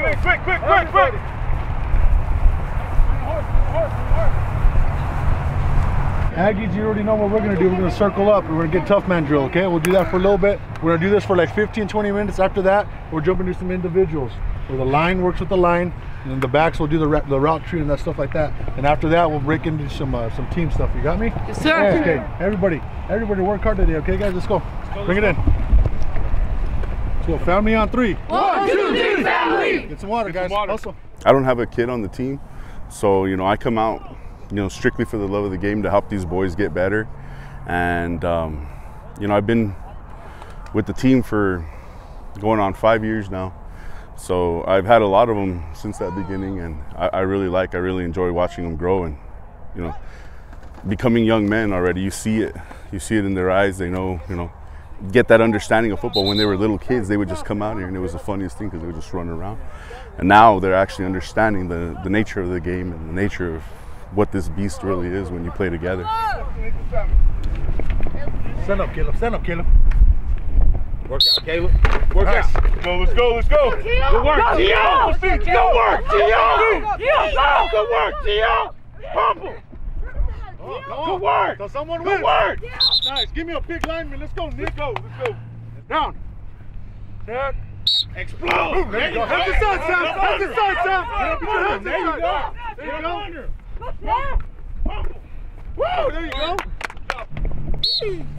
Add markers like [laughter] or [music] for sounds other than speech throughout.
In, in, bring it in, quick, quick, quick, quick. Aggies, you already know what we're gonna do. We're gonna circle up and we're gonna get tough man drill, okay? We'll do that for a little bit. We're gonna do this for like 15, 20 minutes. After that, we're jumping to some individuals where the line works with the line and then the backs will do the, the route tree and that stuff like that. And after that, we'll break into some uh, some team stuff. You got me? Yes, sir. Yeah, okay, everybody, everybody work hard today, okay guys? Let's go. Bring it in. Let's go. Family on three. One, two, three, family. Get some water, guys. water. Also. I don't have a kid on the team, so you know I come out, you know, strictly for the love of the game to help these boys get better, and um, you know I've been with the team for going on five years now, so I've had a lot of them since that beginning, and I, I really like, I really enjoy watching them grow, and you know, becoming young men already. You see it, you see it in their eyes. They know, you know. Get that understanding of football. When they were little kids, they would just come out here, and it was the funniest thing because they would just run around and now they're actually understanding the, the nature of the game and the nature of what this beast really is when you play together. Stand up, Caleb. Stand up, Caleb. Work out, Caleb. Work out. Let's go, let's go, let's go. Good work, T.O. Good work, T.O. Good work, T.O. Pump him. Good work. So someone Good wins. work. Nice. Give me a big lineman. Let's go, Nick. Go. Let's go. Down. Set. Explode. There you go. Have the side, Sam. Have the side, Sam. Put your hands There you go. There you go. Woo, there you go.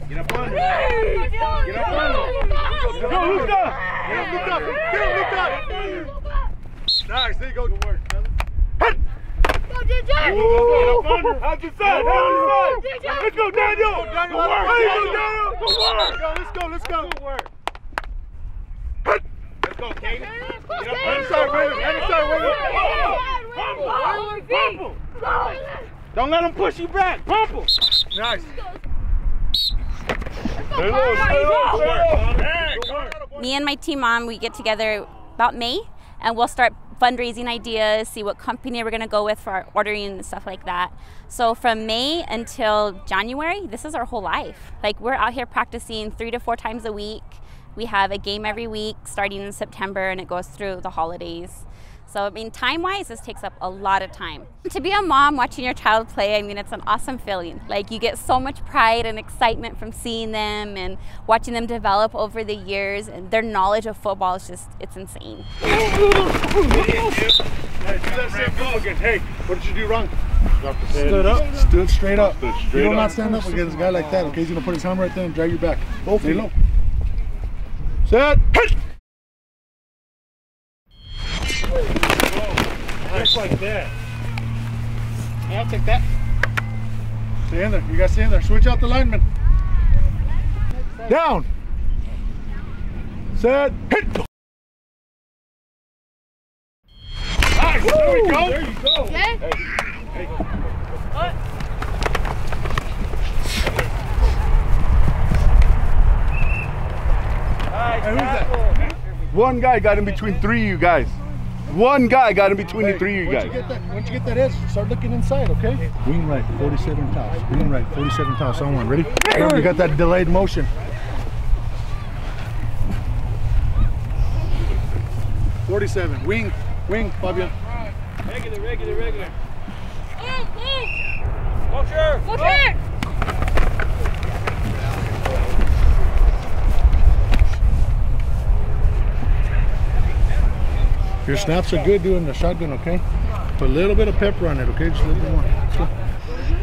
Get up under. Get up under. Go, Luca. Get up, Luca. Get up, Luca. Nice. There you go. Good work. Get up under. How'd you say? How'd you say? Let's go, Daniel. Daniel, Good work, let's Daniel. go. Work. Let's go. Let's go. Good work. Let's go, Katie. Get up Inside, William. Inside, William. Pump him. Pump him. Don't let him push you back. Him. Nice. Me and my team mom we get together about may and we'll start fundraising ideas see what company we're going to go with for our ordering and stuff like that. So from may until january this is our whole life. Like we're out here practicing three to four times a week. We have a game every week starting in september and it goes through the holidays so i mean time wise this takes up a lot of time to be a mom watching your child play i mean it's an awesome feeling like you get so much pride and excitement from seeing them and watching them develop over the years and their knowledge of football is just it's insane Hey, that same move again. Hey, what did you do wrong? Stood up. Stood straight up. Stood you straight do up. not stand up against a guy like that. Okay, he's gonna put his hand right there and drag you back. Both Lay low. Set. Hit. Just like that. Yeah, I'll take that. Stay in there. You guys stay in there. Switch out the lineman. Down. Set. Hit. Nice. There we go. There you go. Okay. Hey, who's that? One guy got in between three of you guys. One guy got in between the three of you once guys. You get that, once you get that edge, start looking inside, okay? Wing right, 47 tops. Wing right, 47 tops. Someone ready? You got that delayed motion. Forty-seven. Wing, wing, Fabian. Regular, regular, regular. Snaps are good doing the shotgun, okay? Put a little bit of pepper on it, okay? Just a little bit more. Let's go.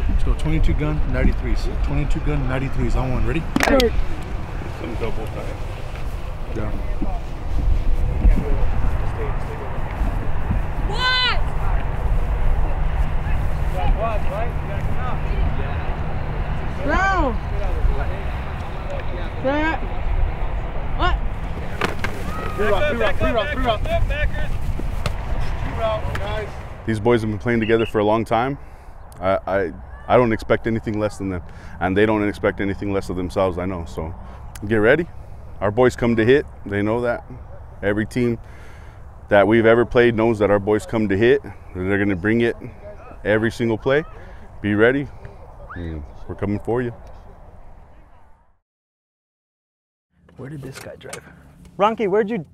Let's go. 22 gun, 93s. 22 gun, 93s on one. Ready? Some double time. Down. What? Down. Set. What? Three route, three route, three route, three route. Backers. Three route, guys. These boys have been playing together for a long time. I, I, I don't expect anything less than them, and they don't expect anything less of themselves. I know. So, get ready. Our boys come to hit. They know that. Every team that we've ever played knows that our boys come to hit. They're going to bring it every single play. Be ready. Mm, We're coming for you. Where did this guy drive? Ronky, where'd you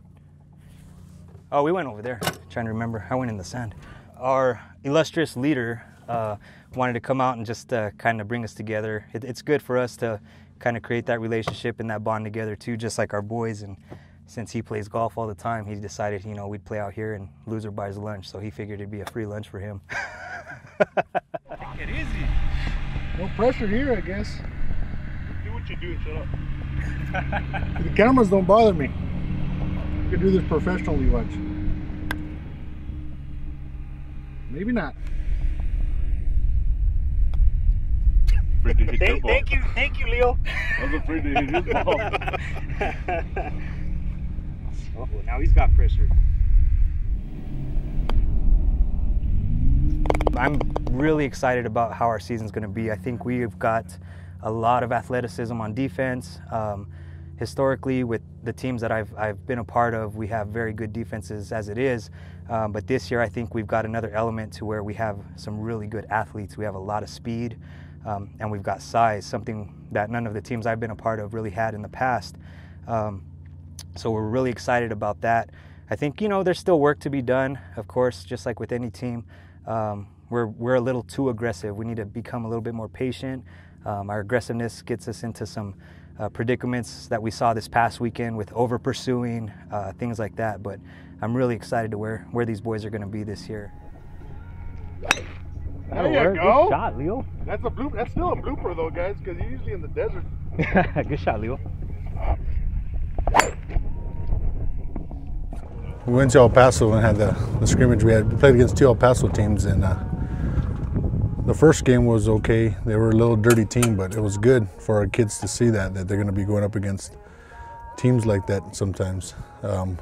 Oh, we went over there. Trying to remember. I went in the sand. Our illustrious leader uh, wanted to come out and just uh, kind of bring us together. It, it's good for us to kind of create that relationship and that bond together too, just like our boys. And since he plays golf all the time, he decided, you know, we'd play out here and loser buys lunch. So he figured it'd be a free lunch for him. Take it easy. No pressure here, I guess. Do what you do and shut up. The cameras don't bother me. You can do this professionally, watch. Maybe not. Afraid to hit your thank, thank you, thank you, Leo. I was afraid to hit his ball. oh, now he's got pressure. I'm really excited about how our season's going to be. I think we've got a lot of athleticism on defense. Um, historically, with the teams that I've, I've been a part of, we have very good defenses as it is. Um, but this year, I think we've got another element to where we have some really good athletes. We have a lot of speed um, and we've got size, something that none of the teams I've been a part of really had in the past. Um, so we're really excited about that. I think you know there's still work to be done, of course, just like with any team. Um, we're we're a little too aggressive. We need to become a little bit more patient. Um, our aggressiveness gets us into some uh, predicaments that we saw this past weekend with over pursuing uh, things like that. But I'm really excited to where where these boys are going to be this year. There you go. Good shot, Leo. That's a bloop. That's still a blooper though, guys, because you're usually in the desert. [laughs] Good shot, Leo. We went to El Paso and had the, the scrimmage. We had we played against two El Paso teams, and uh, the first game was okay. They were a little dirty team, but it was good for our kids to see that that they're going to be going up against teams like that sometimes. Um,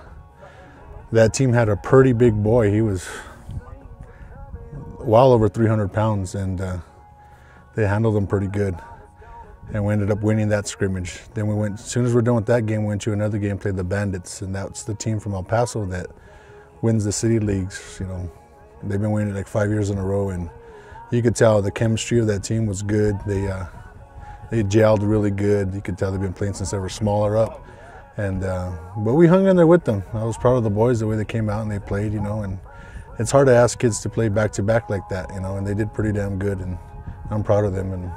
that team had a pretty big boy. He was well over 300 pounds, and uh, they handled him pretty good. And we ended up winning that scrimmage. Then we went, as soon as we're done with that game, we went to another game, played the Bandits, and that's the team from El Paso that wins the city leagues. You know, they've been winning it like five years in a row, and you could tell the chemistry of that team was good. They uh, they gelled really good. You could tell they've been playing since they were smaller up, and uh, but we hung in there with them. I was proud of the boys the way they came out and they played. You know, and it's hard to ask kids to play back to back like that. You know, and they did pretty damn good, and I'm proud of them and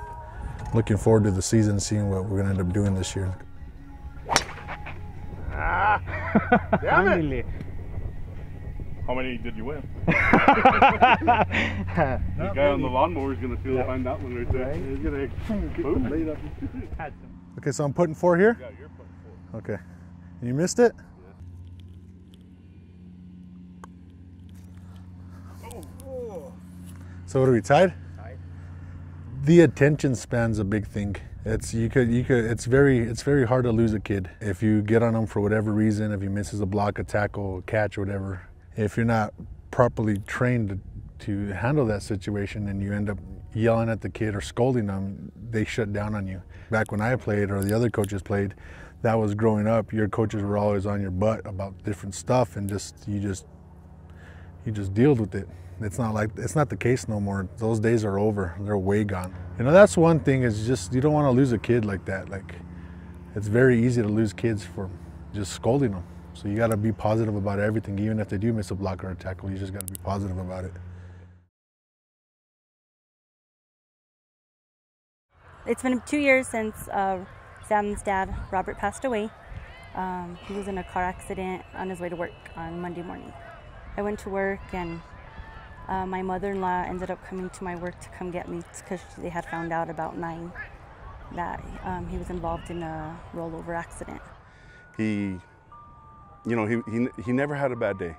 looking forward to the season, seeing what we're gonna end up doing this year. [laughs] Damn it. How many did you win? [laughs] the guy on the lawnmower is gonna feel find that one right there. He's gonna [laughs] boom. Lay up. Okay, so I'm putting four here. Yeah, you're putting four. Okay, you missed it. So what are we tied? The attention span's a big thing. It's you could you could it's very it's very hard to lose a kid if you get on him for whatever reason if he misses a block, a tackle, a catch, or whatever. If you're not properly trained to, handle that situation and you end up yelling at the kid or scolding them, they shut down on you. Back when I played or the other coaches played, that was growing up. Your coaches were always on your butt about different stuff and just you just you just dealt with it. It's not like it's not the case no more. Those days are over. They're way gone. You know, that's one thing is just you don't want to lose a kid like that. Like it's very easy to lose kids for just scolding them. So you got to be positive about everything, even if they do miss a block or a tackle. You just got to be positive about it. It's been two years since uh, Sam's dad, Robert, passed away. Um, he was in a car accident on his way to work on Monday morning. I went to work and uh, my mother-in-law ended up coming to my work to come get me because they had found out about nine that um, he was involved in a rollover accident. he you know he, he he never had a bad day.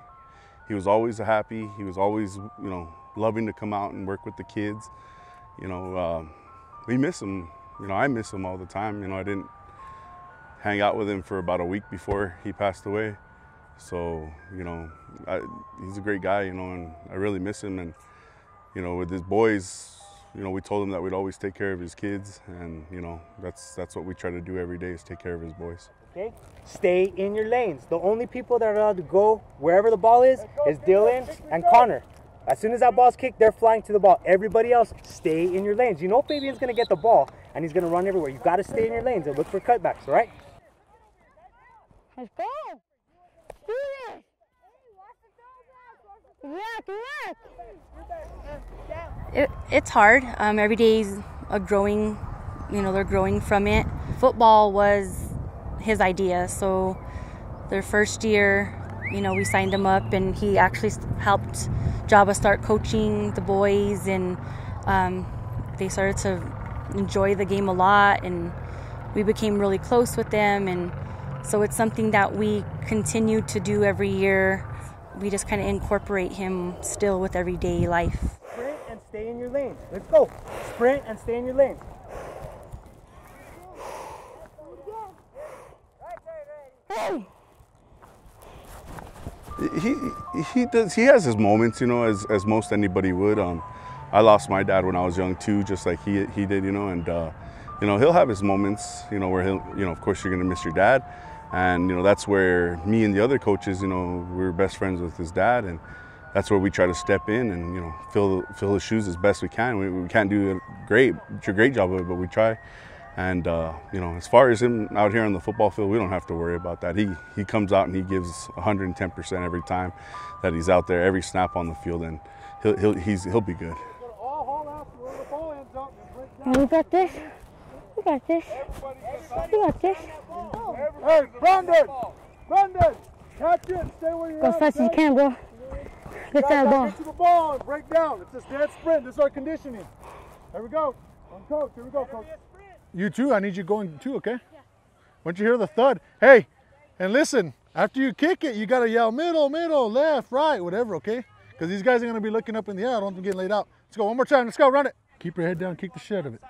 He was always happy. He was always you know loving to come out and work with the kids. You know um, we miss him. You know i miss him all the time. You know i didn't hang out with him for about a week before he passed away. So you know I, he's a great guy you know and i really miss him. And you know with his boys you know we told him that we'd always take care of his kids. And you know that's that's what we try to do every day is take care of his boys Okay? Stay in your lanes. The only people that are allowed to go wherever the ball is is Dylan and Connor. As soon as that ball's kicked, they're flying to the ball. Everybody else, stay in your lanes. You know Fabian's gonna get the ball and he's gonna run everywhere. You've gotta stay in your lanes and look for cutbacks, all right? Let's go. Do this. It, it's hard. Um, every day's a growing, you know, they're growing from it. Football was his idea, so their first year, you know, we signed him up, and he actually helped Java start coaching the boys, and um, they started to enjoy the game a lot, and we became really close with them, and so it's something that we continue to do every year. We just kind of incorporate him still with everyday life. Sprint and stay in your lane. Let's go. Sprint and stay in your lane. He he does he has his moments you know as, as most anybody would. Um i lost my dad when i was young too just like he he did you know and uh you know he'll have his moments you know where he'll you know of course you're gonna miss your dad. And you know that's where me and the other coaches you know we are best friends with his dad and that's where we try to step in and you know fill fill his shoes as best we can. We, we can't do a great a great job of it but we try and uh, you know, as far as him out here on the football field, we don't have to worry about that. He he comes out and he gives 110% every time that he's out there, every snap on the field, and he'll he'll he's he'll be good. We got this. We got this. We got this. Hey, Brandon! Brandon! Catch it! Stay where you're Go as fast as you can, bro. Get that Back ball. into the ball and break down. It's a dead sprint. This is our conditioning. Here we go. On coach. Here we go, coach. You too. I need you going too, okay? Yeah. Once you hear the thud, hey, and listen, after you kick it, you got to yell middle, middle, left, right, whatever, okay? Because these guys are going to be looking up in the air. I don't want them getting laid out. Let's go one more time. Let's go. Run it. Keep your head down. Kick the shit out of it.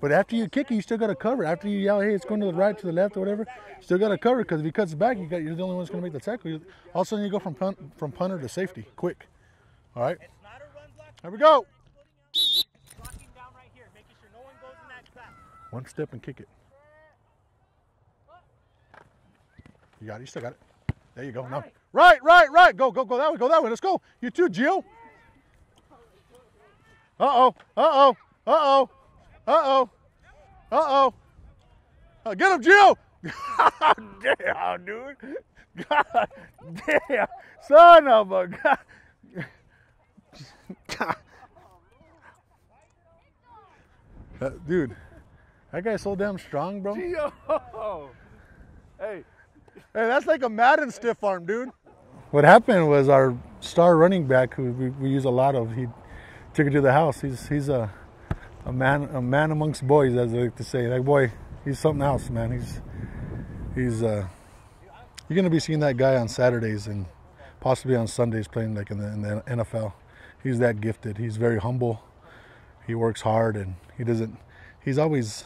But after you kick it, you still got to cover. After you yell, hey, it's going to the right, to the left, or whatever, still got to cover because if he cuts back, you got you're the only one that's going to make the tackle. All of a sudden, you go from punt, from punter to safety, quick. All right. Here we go. One step and kick it. You got it. You still got it. There you go. No. Right, right, right. Go, go, go that way. Go that way. Let's go. You too, Jill. Uh oh. Uh oh. Uh oh. Uh get him, Gio. [laughs] damn, dude. God damn. Son of a God. [laughs] God. Uh, dude, that guy's so damn strong, bro. [laughs] Hey. Hey, that's like a Madden stiff arm, dude. What happened was our star running back, who we, we use a lot of, he took it to the house. He's he's a a man a man amongst boys, as I like to say. That boy, he's something else, man. He's he's uh, you're gonna be seeing that guy on Saturdays and possibly on Sundays playing like in the, in the NFL. He's that gifted. He's very humble. He works hard and he doesn't. He's always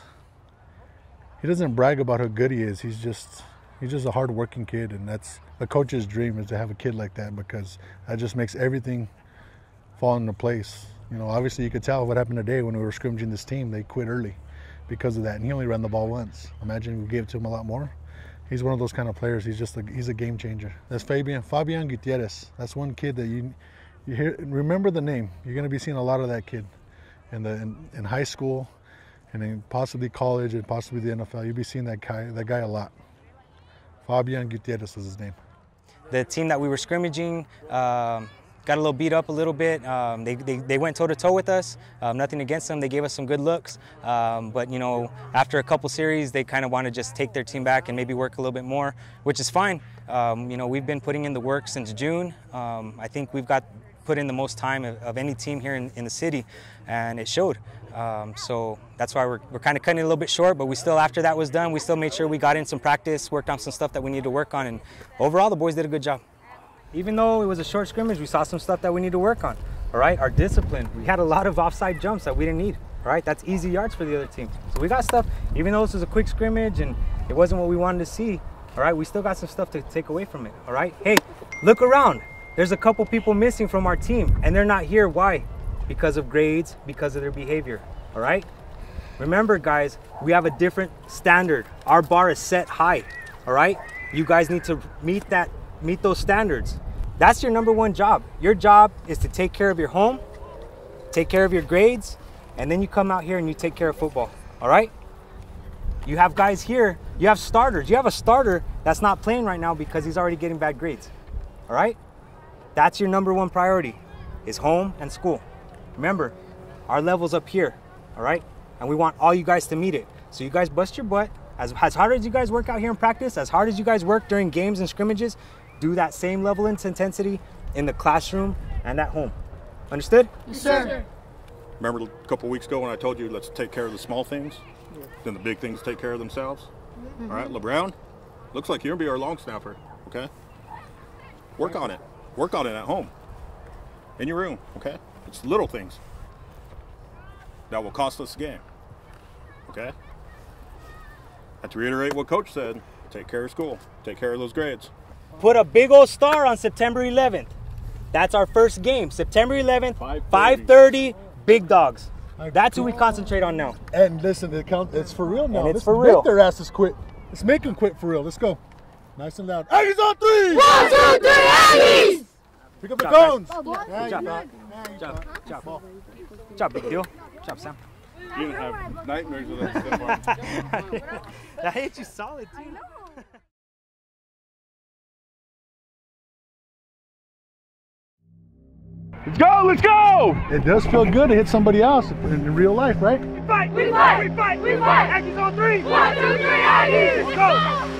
he doesn't brag about how good he is. He's just he's just a hardworking kid, and that's a coach's dream is to have a kid like that because that just makes everything fall into place. You know, obviously you could tell what happened today when we were scrimmaging this team. They quit early because of that, and he only ran the ball once. Imagine we gave it to him a lot more. He's one of those kind of players. He's just a, he's a game changer. That's Fabian Fabian Gutierrez. That's one kid that you you hear remember the name. You're going to be seeing a lot of that kid in the in, in high school and then possibly college and possibly the NFL. You'll be seeing that guy that guy a lot. Fabian Gutierrez is his name. The team that we were scrimmaging um, got a little beat up a little bit. Um, they, they, they went toe to toe with us. Um, nothing against them. They gave us some good looks. Um, but, you know, after a couple series, they kind of want to just take their team back and maybe work a little bit more, which is fine. Um, you know, we've been putting in the work since June. Um, I think we've got put in the most time of, of any team here in, in the city, and it showed. Um, so that's why we're, we're kind of cutting it a little bit short, but we still, after that was done, we still made sure we got in some practice, worked on some stuff that we needed to work on, and overall, the boys did a good job. Even though it was a short scrimmage, we saw some stuff that we need to work on. All right, our discipline. We had a lot of offside jumps that we didn't need. All right, that's easy yards for the other team. So we got stuff. Even though this was a quick scrimmage and it wasn't what we wanted to see. All right, we still got some stuff to take away from it. All right, hey, look around. There's a couple people missing from our team, and they're not here. Why? Because of grades, because of their behavior. All right. Remember, guys, we have a different standard. Our bar is set high. All right. You guys need to meet that, meet those standards. That's your number one job. Your job is to take care of your home, take care of your grades, and then you come out here and you take care of football. All right. You have guys here. You have starters. You have a starter that's not playing right now because he's already getting bad grades. All right. That's your number one priority, is home and school. Remember, our level's up here, all right? And we want all you guys to meet it. So you guys bust your butt. As, as hard as you guys work out here in practice, as hard as you guys work during games and scrimmages, do that same level of intensity in the classroom and at home. Understood? Yes, sir. Remember a couple weeks ago when I told you let's take care of the small things, then the big things take care of themselves? Mm-hmm. All right, LeBron, looks like you're gonna be our long snapper, okay? Work on it. Work on it at home, in your room, okay? It's little things that will cost us the game, okay? And to reiterate what Coach said, take care of school, take care of those grades. Put a big old star on September 11th. That's our first game, September 11th, 5:30. Big Dogs. That's who we concentrate on now. And listen, it count, it's for real now. And it's Let's for make their asses quit. Let's make them quit for real. Let's go. Nice and loud. Aggies on three! One, two, three, Aggies! Pick up the job, cones. guys. Now Good you job. got- Good job. Good job. Big deal. Good job, Sam. You didn't have nightmares of that stuff. [laughs] that hit you solid, too. Let's go, let's go! It does feel good to hit somebody else in, in real life, right? Fight, we fight, we fight, we fight. Aggies on three. One, two, three, Aggies. Let's go.